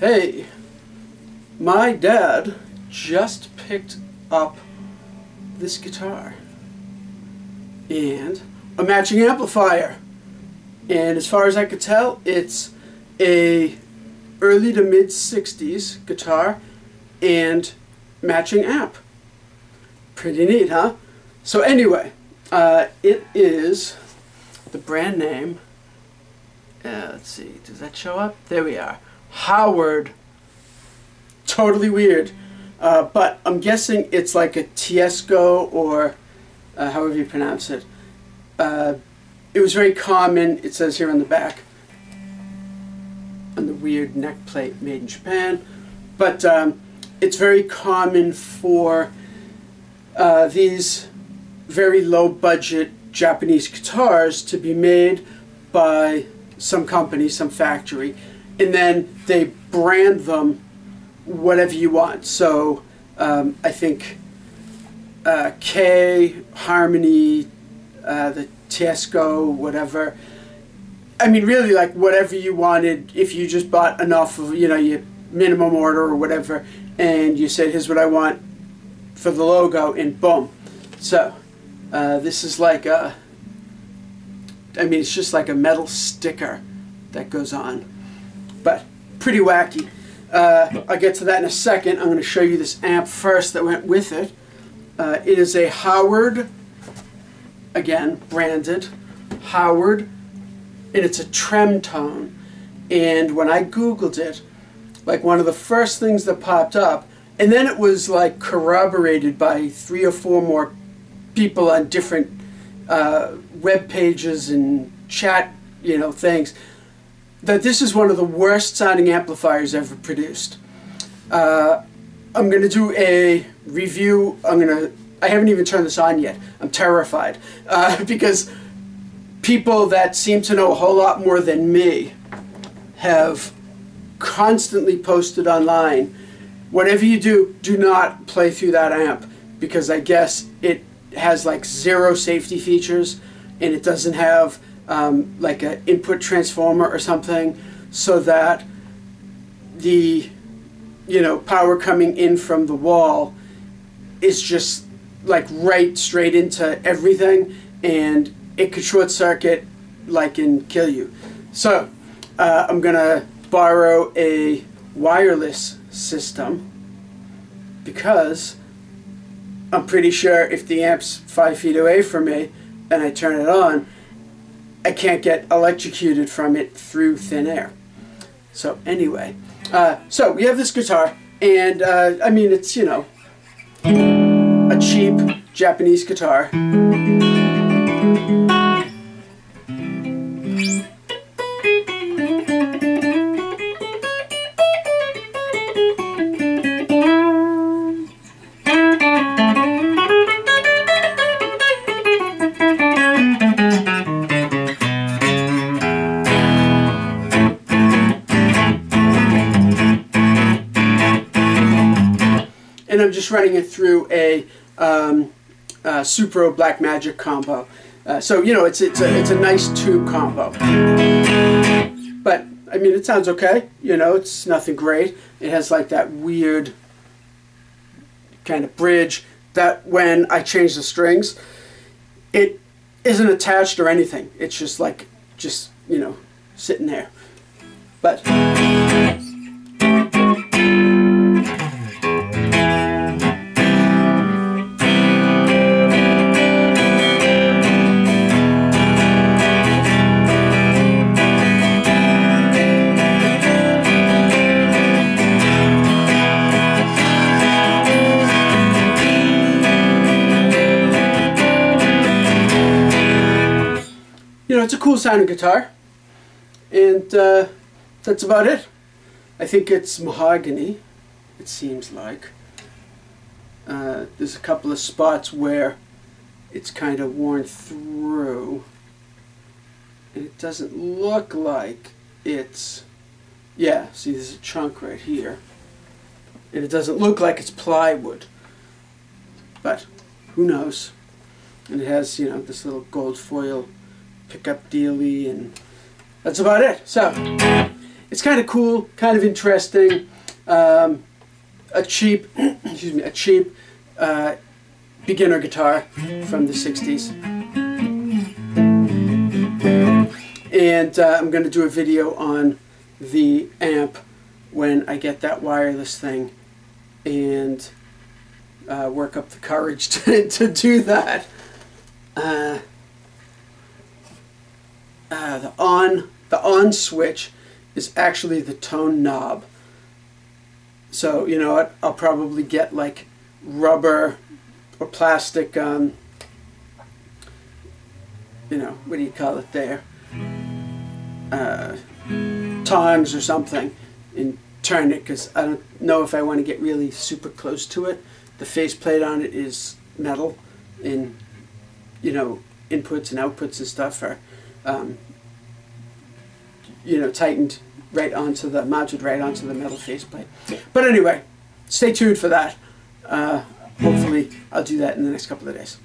Hey, my dad just picked up this guitar and a matching amplifier. And as far as I could tell, it's a early to mid 60s guitar and matching amp. Pretty neat, huh? So anyway, uh, it is the brand name. Uh, let's see, does that show up? There we are. Howard. Totally weird. Uh, but I'm guessing it's like a Teisco or uh, however you pronounce it. Uh, it was very common, it says here on the back, on the weird neck plate made in Japan. But um, it's very common for uh, these very low budget Japanese guitars to be made by some company, some factory, and then they brand them whatever you want. So um, I think uh, Kay, Harmony, uh, the Teisco, whatever. I mean, really, like whatever you wanted. If you just bought enough of, you know, your minimum order or whatever, and you said, "Here's what I want for the logo," and boom. So uh, this is like a. I mean, it's just like a metal sticker that goes on, but pretty wacky. Uh, I'll get to that in a second. I'm going to show you this amp first that went with it. Uh, it is a Howard, again, branded, Howard, and it's a trem tone. And when I Googled it, like one of the first things that popped up, and then it was like corroborated by three or four more people on different uh, web pages and chat, you know, things that this is one of the worst sounding amplifiers ever produced. Uh, I'm going to do a review. I'm going to. I haven't even turned this on yet. I'm terrified uh, because people that seem to know a whole lot more than me have constantly posted online. Whatever you do, do not play through that amp because I guess it has like zero safety features and it doesn't have um, like an input transformer or something so that the you know power coming in from the wall is just like right straight into everything and it could short circuit like and kill you. So uh, I'm gonna borrow a wireless system because I'm pretty sure if the amp's five feet away from me and I turn it on I can't get electrocuted from it through thin air. So anyway, uh, so we have this guitar, and uh, I mean it's you know a cheap Japanese guitar. I'm just running it through a um, uh, Supro Black Magick combo. Uh, so you know, it's it's a it's a nice tube combo. But I mean, it sounds okay. You know, it's nothing great. It has like that weird kind of bridge that when I change the strings, it isn't attached or anything. It's just like just you know sitting there. But. It's a cool sounding guitar. And uh, that's about it. I think it's mahogany, it seems like. Uh, there's a couple of spots where it's kind of worn through. And it doesn't look like it's... Yeah, see there's a chunk right here. And it doesn't look like it's plywood. But who knows? And it has, you know, this little gold foil pickup dealy and that's about it. So, it's kind of cool, kind of interesting. Um, a cheap, excuse me, a cheap uh, beginner guitar from the 60s. And uh, I'm going to do a video on the amp when I get that wireless thing and uh, work up the courage to, to do that. Uh, uh, the on the on switch is actually the tone knob. So you know what? I'll probably get like rubber or plastic. Um, you know what do you call it there? Uh, tongs or something, and turn it because I don't know if I want to get really super close to it. The faceplate on it is metal, and you know inputs and outputs and stuff are um, you know tightened right onto the mounted right onto the metal faceplate. But anyway, stay tuned for that. Uh, hopefully, I'll do that in the next couple of days.